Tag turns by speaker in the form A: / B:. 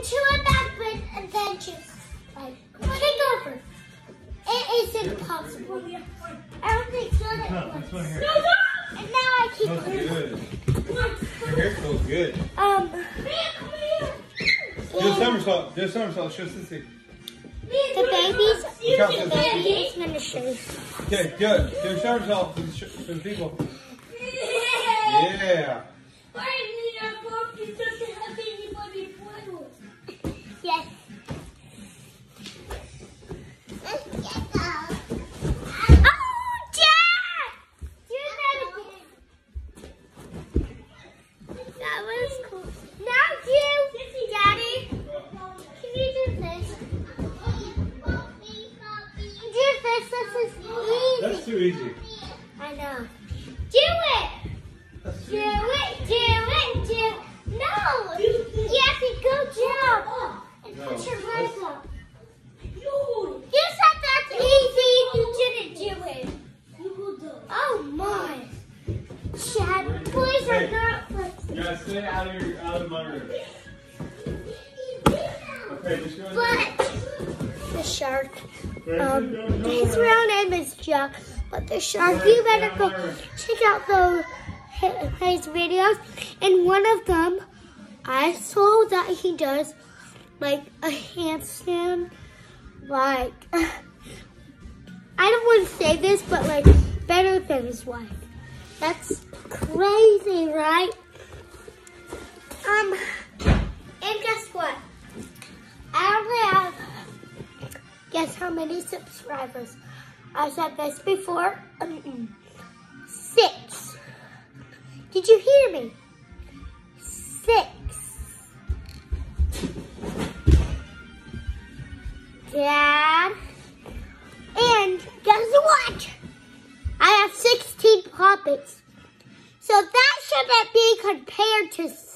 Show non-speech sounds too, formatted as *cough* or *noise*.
A: into a backbend and then just like take over. It is impossible. I don't think so.
B: No,
A: That
B: this one here.
A: and now I keep
B: Smells good. Your hair smells good.
A: um.
B: Do a somersault. Do a somersault. Show Sissy.
A: The babies, the babies ministry.
B: Okay, good. Do a somersault for the, sh- for the people. Yeah.
A: This. This is easy.
B: That's too easy.
A: I know. Do it. Do it. Do it. Do. It. No. You have to go down and
B: No.
A: put your legs up. You said that's easy. You didn't do it. Oh my. Chad, boys are
B: Hey.
A: not flexible.
B: Guys, stay out of your out of my room. *laughs* Okay, just go. in
A: But the shark. Um, his real name is Jack, but the shark. You better go check out the his videos. And one of them, I saw that he does like a handstand, like *laughs* I don't want to say this, but like better than his wife. That's crazy, right? Um, Guess how many subscribers? I said this before. Six. Did you hear me? Six. Dad. And guess what? I have 16 puppets. So that shouldn't be compared to six